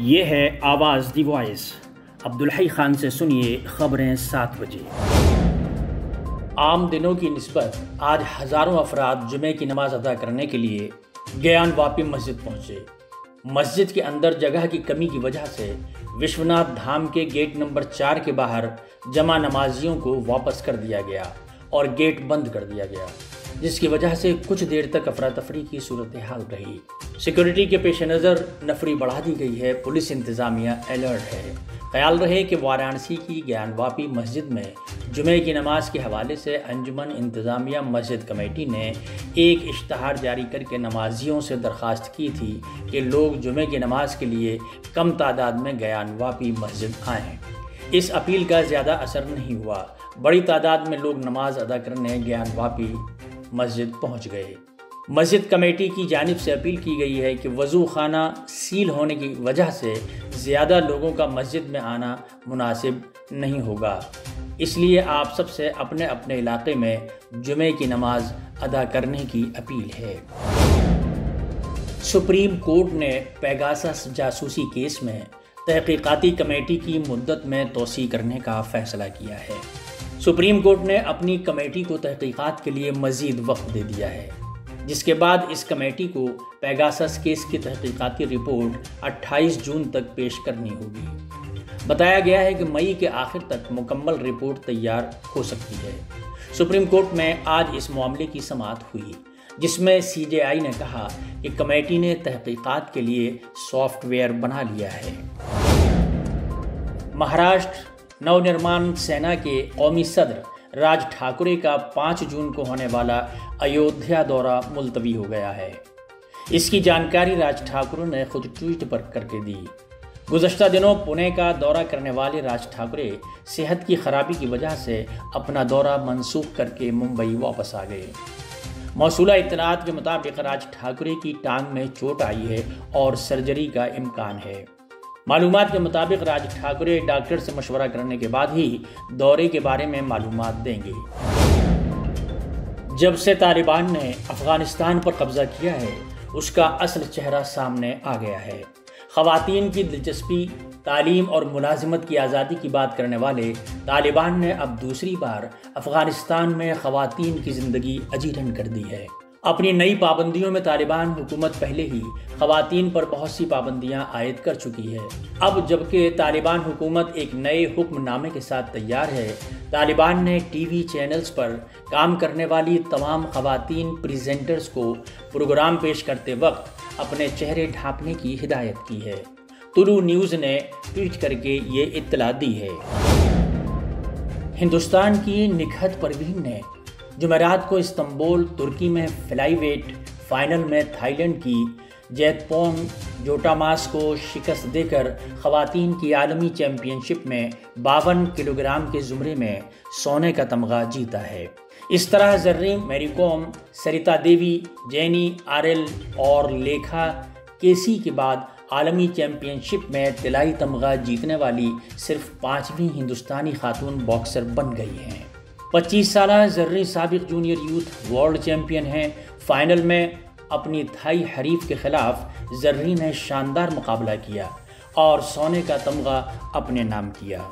ये है आवाज़ दी वॉइस। अब्दुल हई खान से सुनिए खबरें सात बजे। आम दिनों की नस्बत, आज हज़ारों अफराद जुमे की नमाज़ अदा करने के लिए गयान वापी मस्जिद पहुँचे। मस्जिद के अंदर जगह की कमी की वजह से विश्वनाथ धाम के गेट नंबर चार के बाहर जमा नमाजियों को वापस कर दिया गया और गेट बंद कर दिया गया, जिसकी वजह से कुछ देर तक अफरा तफरी की सूरत हाल रही। सिक्योरिटी के पेश नज़र नफरी बढ़ा दी गई है। पुलिस इंतज़ामिया अलर्ट है। ख्याल रहे कि वाराणसी की ज्ञानवापी मस्जिद में जुमे की नमाज़ के हवाले से अंजुमन इंतज़ामिया मस्जिद कमेटी ने एक इश्तहार जारी करके नमाजियों से दरख्वास्त की थी कि लोग जुमे की नमाज़ के लिए कम तादाद में ज्ञानवापी मस्जिद आएँ इस अपील का ज़्यादा असर नहीं हुआ। बड़ी तादाद में लोग नमाज़ अदा करने ज्ञानवापी मस्जिद पहुँच गए। मस्जिद कमेटी की जानब से अपील की गई है कि वज़ू खाना सील होने की वजह से ज़्यादा लोगों का मस्जिद में आना मुनासिब नहीं होगा। इसलिए आप सबसे अपने अपने इलाके में जुमे की नमाज़ अदा करने की अपील है। सुप्रीम कोर्ट ने पेगासस जासूसी केस में तहकीकाती कमेटी की मुद्दत में तोसी करने का फ़ैसला किया है। सुप्रीम कोर्ट ने अपनी कमेटी को तहकीक़ात के लिए मज़ीद वक्त दे दिया है। जिसके बाद इस कमेटी को पैगासस केस की तहकीकती रिपोर्ट 28 जून तक पेश करनी होगी। बताया गया है कि मई के आखिर तक मुकम्मल रिपोर्ट तैयार हो सकती है। सुप्रीम कोर्ट में आज इस मामले की समात हुई, जिसमें सीजेआई ने कहा कि कमेटी ने तहकीक़ात के लिए सॉफ्टवेयर बना लिया है। महाराष्ट्र नवनिर्माण सेना के कौमी सदर राज ठाकरे का पाँच जून को होने वाला अयोध्या दौरा मुलतवी हो गया है। इसकी जानकारी राज ठाकुर ने खुद ट्वीट पर करके दी। गुजशत दिनों पुणे का दौरा करने वाले राज ठाकुरे सेहत की खराबी की वजह से अपना दौरा मनसूख करके मुंबई वापस आ गए। मौसूला इतलात के मुताबिक राज ठाकरे की टांग में चोट आई है और सर्जरी का इम्कान है। मालूम के मुताबिक राज ठाकरे डॉक्टर से मशवरा करने के बाद ही दौरे के बारे में मालूम देंगे। जब से तालिबान ने अफ़गानिस्तान पर कब्ज़ा किया है, उसका असल चेहरा सामने आ गया है। ख़वातीन की दिलचस्पी, तालीम और मुलाजमत की आज़ादी की बात करने वाले तालिबान ने अब दूसरी बार अफ़गानिस्तान में ख़वातीन की ज़िंदगी अजीरन कर दी है। अपनी नई पाबंदियों में तालिबान हुकूमत पहले ही खवतिन पर बहुत सी पाबंदियाँ आयद कर चुकी है। अब जबकि तालिबान हुकूमत एक नए हुक्मनामे के साथ तैयार है, तालिबान ने टीवी चैनल्स पर काम करने वाली तमाम खवतिन प्रेजेंटर्स को प्रोग्राम पेश करते वक्त अपने चेहरे ढांपने की हिदायत की है। तुलू न्यूज़ ने ट्वीट करके ये इतला दी है। हिंदुस्तान की निखत परवीन ने जुमेरात को इस्तंबुल, तुर्की में फ्लाईवेट, फाइनल में थाईलैंड की जैतपोंग जोटामास को शिकस्त देकर खवतान की आलमी चैम्पियनशिप में बावन किलोग्राम के ज़ुमरे में सोने का तमगा जीता है। इस तरह जर्री मेरीकॉम सरिता देवी, जैनी, आरएल और लेखा केसी के बाद आलमी चैम्पियनशिप में तिलाई तमगा जीतने वाली सिर्फ़ पाँचवीं हिंदुस्तानी खातून बॉक्सर बन गई हैं। पच्चीस साल जर्री सबक जूनियर यूथ वर्ल्ड चैम्पियन हैं। फाइनल में अपनी थाई हरीफ के खिलाफ जर्री ने शानदार मुकाबला किया और सोने का तमगा अपने नाम किया।